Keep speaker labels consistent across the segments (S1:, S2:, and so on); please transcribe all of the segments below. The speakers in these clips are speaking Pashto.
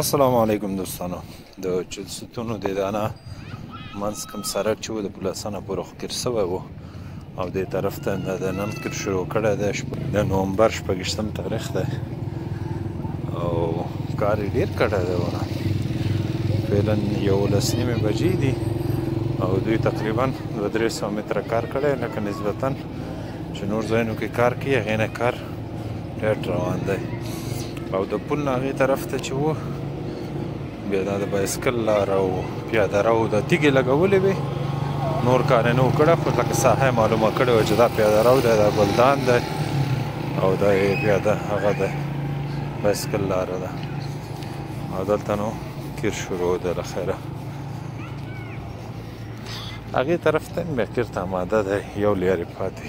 S1: السلام علیکم دوستانو د چلسوتونو د دانه منځ کوم سرک چې و د پلاسانه پورې ښکر سوی و او دې طرف ته د نن کر شروع کړی دی د نومبر شپږشتم تاریخ دی او کار یې ډېر کړی دی ونه فعلا یولس نیمې بجې دي او دوی تقریبا دوه درې سوه متره کار کړی لکه نسبتا چې نور ځایونو کې کار کوي هغې نه کار ټیټ روان دی او د پل نه هغې طرف ته چې وو بیا دا د بایسکل لاره او پیاده رو د تیږې لګولې وې نور کار یې نه و کړی خو لکه ساحه یې معلومه کړې وه چې دا پیاده رو دی دا ګلدان دی او دا یې پیاده هغه دی بایسکل لاره ده او دلته نو کیر شروع ده له خیره هغې طرف ته بیا کیر ته آماده دی یو لیارې پاتې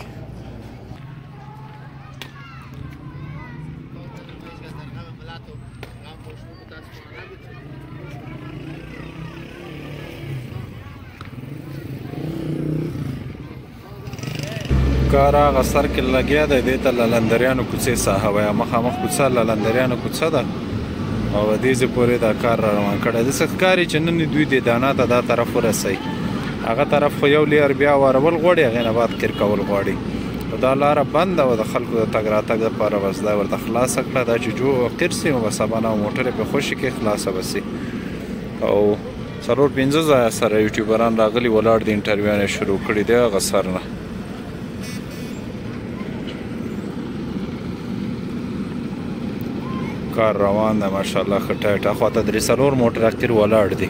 S1: کار هغه سر کې لګیا دی دې ته لندریانو کوڅې ساحه وایي مخامخ کوڅه لندریانو کوڅه ده او دې زه پورې دا کار را روان کړی د سخکاری چې نن دوی د دانا ته دا طرف ورسي هغه طرف خو یو لیر بیا ورول غوړي غنه بعد کړ کول غوړي نو دا لاره بنده وه د خلکو د تګ راتګ لپاره بس دا ورته خلاصه کړه دا چې جو قیر سي نو بس ابا نه موټر په خوشي کې خلاصه بسي او څلور پنځه ځایه سره یوټیوبران راغلي ولاړ دي انټرویوانه شروع کړي دی هغه سر نه کار روان دی ماشاءالله ښه ټایټ اخواته درې څلور موټر اخر ولاړ دي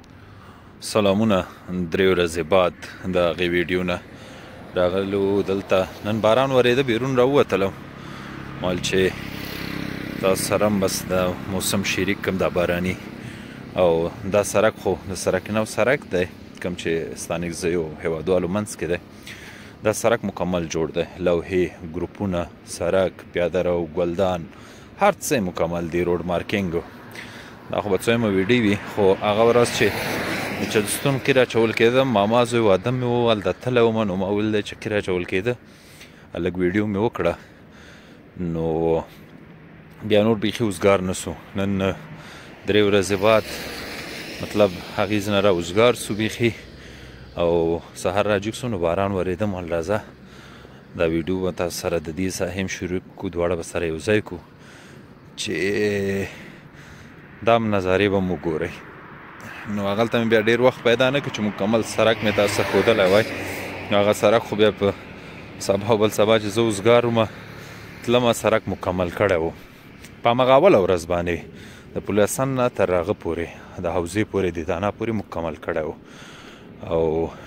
S1: سلامونه درې ورځې بعد د هغې ویډیو نه راغلو دلته نن باران ورېده بیرون راووتلم مال چې تاسو سره هم بس د موسم شریک کم دا باراني او دا سرک خو د سرک نو سرک دی کم چې ستانیک زیو هوادوالو منځ کې دی دا سرک مکمل جوړ دی لوحې ګروپونه سرک پیاده رو ګلدان هر څه مکمل دی روډ مارکینګ دا خو به څویمه ویډی وي خو هغه ورځ چې د چلستون قیر اچول کېده ماما زوی واده مې و هلته تللی وم نو ما ویل دی چې قیر اچول کېده لږ ویډیو مې وکړه نو بیا نور بیخي اوزګار نه سو نن درې ورځې بعد مطلب هغې ځنه را اوزګار سو بیخي او سهار راجیګ سو نو باران ورېده مال راځه دا ویډیو به تاسو سره د دې سره هم شریک کو دواړه به سره یو ځای کو چې دا نظارې به مو ګورئ نو هغلته مې بیا ډېر وخت پیدا نه کړ چې مکمل سرک مې تاسو ته ښودلی وای نو هغه سرک خو بیا په سبا بل سبا چې زه اوزګار وم تلمه سرک مکمل کړی و په همغه اوله ورځ باندې د پولاسن نه تر هغه پورې د حوزې پورې د دانا پورې مکمل کړی و او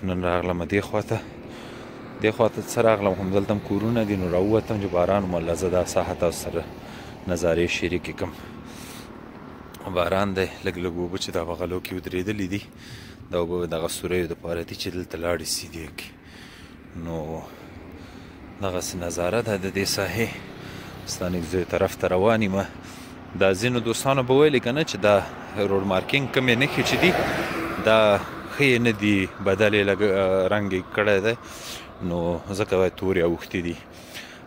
S1: نن راغلم دې خواته دې خواته څه راغلم همدلته هم کورونه دي نو راووتم چې باران مو الله زه دا ساحه تاسو سره نظارې شریکې کړم باران دی لږ لږ اوبه چې دا بغلو کې ودرېدلې دي دا اوبه دغه سوریو دپاره دي چې دلته لاړې سیدې کړي نو دغسې نظاره ده د دې ساحې ستانک زوی طرف ته روان یم دا ځینو دوستانو به ویلې که نه چې دا روډ مارکینګ کومې نښې چې دي دا ښې نه دي بدلې لږ رنګ یې کړی دی نو ځکه تورې اوښتې دي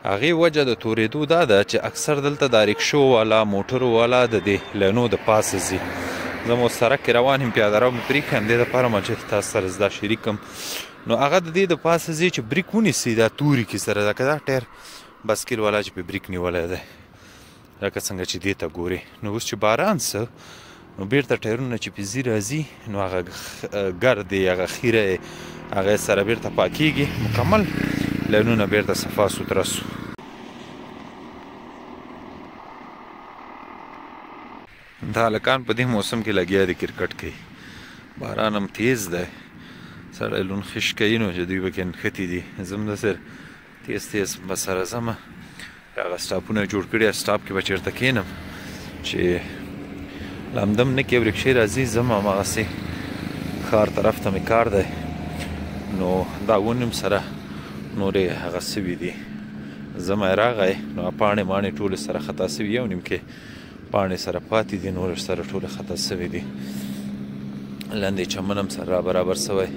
S1: هغې وجه د تورېدو دا ده چې اکثر دلته دا رکشو والا، موټرو والا د دې لینو د پاسه ځي. زه مو سرک کې روان یم، پیاده رو مې پرېښي، همدې لپاره ما چې تاسو سره زه دا شریک کړم. نو هغه د دې د پاسه ځي چې بریک ونیسي، دا توري کې سره دا که دا ټایر بایسکل والا چې پرې بریک نیولی دی. لکه څنګه چې دې ته ګورې نو اوس چې باران سه نو بیرته ټایرونه چې پیزي راځي نو هغه ګرد دی هغه خیره هغه سره بیرته پاکیږي مکمل لینونه بیرته صفا سوتره سو دا لکان په دې موسم کې لګیا دي کرکټ کوي باران هم تیز دی سړی لون خش کوي نو چې دوی پکې نښتي دي زم د سر تیز تیز به سره ځم هغه سټاپونه جوړ کړي سټاپ کې به چیرته کینم چې لامدم نه کې ورکشې راځي زم هماغسې ښار طرف ته مې کار دی نو دا ونیم سره نورې هغه سوي دي زما راغی نو پاڼې ماڼې ټول سره خطا سوي یو نیم کې پاڼې سره پاتې دي نور سره ټول خطا سوي دي لاندې چمن هم سره را برابر سوی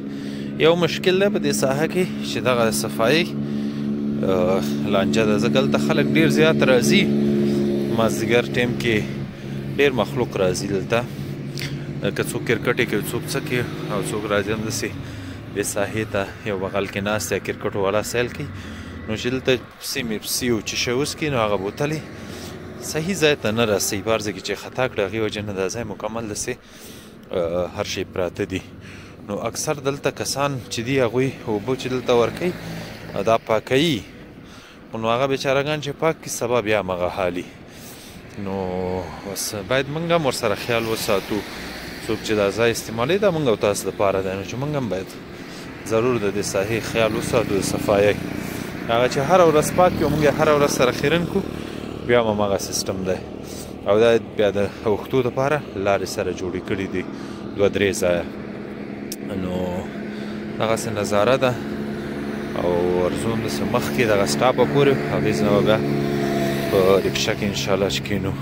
S1: یو مشکل ده په دې ساحه کې چې دغه صفایي لانجه ده ځکه دلته خلک ډیر زیات راځي مازدیګر ټیم کې ډیر مخلوق راځي دلته که څوک کرکټ کې څوک څه کې او څوک راځي همداسې دې ساحې ته یو بغل کې ناست یا کرکټ والا سیل کوي نو چې دلته پسي مي پسي يو چي شي وسکي نو هغه بوتل يي صحي ځاي ته نه رسي په هر ځاي کي چي خطا کړي هغي وجه نه دا ځاي مکمل دسي هر شي پراته دي نو اکثر دلته کسان چي دي هغوي اوبه چي دلته ورکي دا پاکيي نو هغه بيچارهګان چي پاک کړي سبا بيا همغه حالي نو بس باید موږ هم ورسره خیال وساتو څوک چې دا ځای استعمالوي دا موږ او تاسو لپاره دی نو چې موږ هم باید ضرور د دې ساحې خیال وساتو د صفایۍ هغه چې هره ورځ پاک کړو موږ هره ورځ سره خیرن کړو بیا هم هغه سیستم دی او دا بیا د اوښتو لپاره لارې سره جوړې کړې دي دوه درې ځایه نو دغه څه نظاره ده او ورزوم د سمخ کې دغه سټاپ پورې او دې ځنه بیا په رکشا کې ان شاء الله شکینو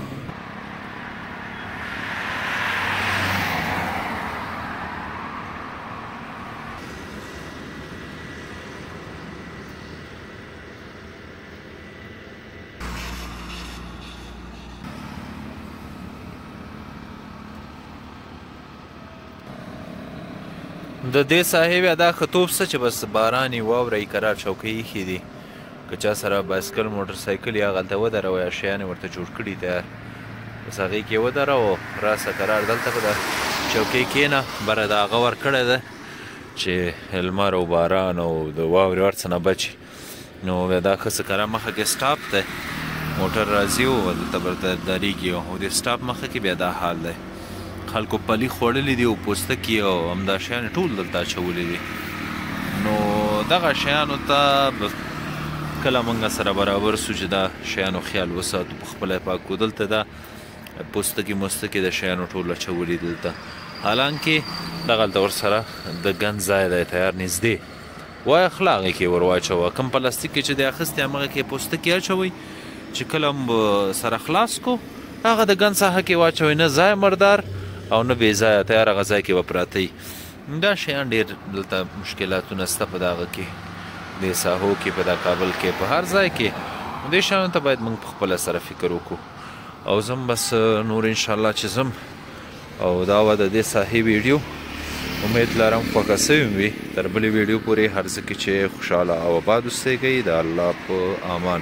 S1: د دې صاحب ادا خطوب څه چې بس باران یې واوره یې کرار چوکۍ ایښي دي که چا سره بایسکل موټر سایکل یې هغلته ودروه یا شیان یې ورته جوړ کړي تیار بس هغې کې یې ودروه راسه کرار دلته په دا چوکۍ کېنه بره د هغه ورکړی ده چې لمر او باران او د واورې هر څه نه بچي نو وې دا خه څه کرا مخه کې سټاپ ده موټر راځي او دلته برته درېږي او د سټاپ مخه کې بیا دا حال دی خلکو پلي خوړلې دي او پوستکي او همدا شیان ټول دلته اچولي دي نو دغه شیانو ته کله موږ سره برابر سو چې دا شیانو خیال وساتو په خپل پاک کو دلته دا پوستکي مستکي د شیانو ټول اچولي دلته حالانکه دغه ور سره د ګن ځای دی تیار نږدې وایه خله هغه کې ورواچوه کوم پلاستیک کې چې دی اخیستی همغه کې پوستکی اچوئ چې کله سره خلاص کو هغه د ګن ساحه کې واچوئ نه ځای مردار او نه بې ځایه تیار هغه ځای کې به پراته وي دا شیان ډېر دلته مشکلاتونه شته په دغه کې د ساحو کې په دا کابل کې په هر ځای کې دې شیانو ته باید موږ په خپله سره فکر وکړو او زم بس نور انشاءالله چې زم او دا و د دې ساحې ویډیو امید لرم خوښه سویم وي تر بلې ویډیو پورې هر ځکه چې خوشاله او آباد اوسېږئ د الله په امان